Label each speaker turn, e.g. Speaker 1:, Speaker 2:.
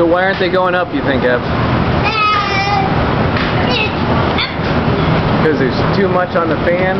Speaker 1: So why aren't they going up, you think, Ev? Uh, because there's too much on the fan?